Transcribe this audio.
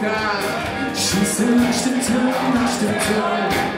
か。沈ましてたましてた